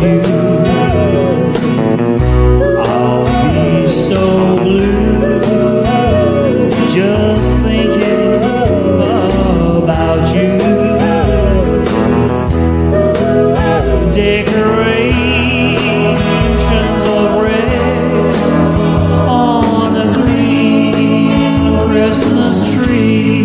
you. I'll be so blue Just thinking about you. Decorations of red On a green Christmas tree.